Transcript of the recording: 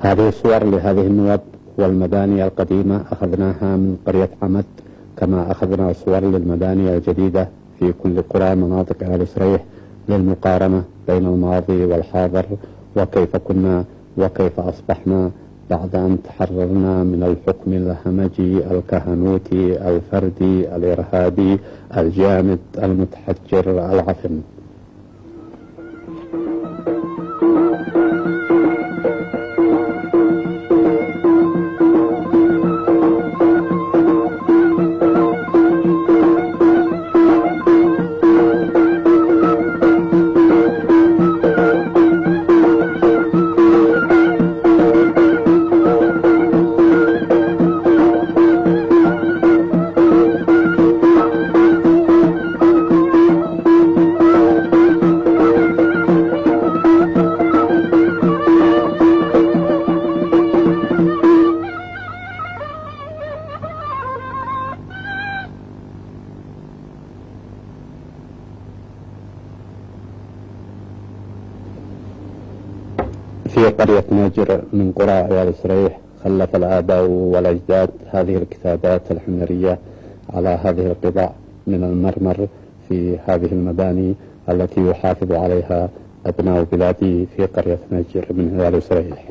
هذه الصور لهذه النوب والمباني القديمة أخذناها من قرية عمد كما أخذنا صور للمباني الجديدة في كل قرى مناطق آل سريح للمقارنة بين الماضي والحاضر وكيف كنا وكيف أصبحنا بعد أن تحررنا من الحكم الهمجي الكهنوتي الفردي الإرهابي الجامد المتحجر العفن. في قرية ناجر من قرى آل سريح خلف الآباء والأجداد هذه الكتابات الحميرية على هذه القطع من المرمر في هذه المباني التي يحافظ عليها أبناء بلادي في قرية ناجر من آل سريح.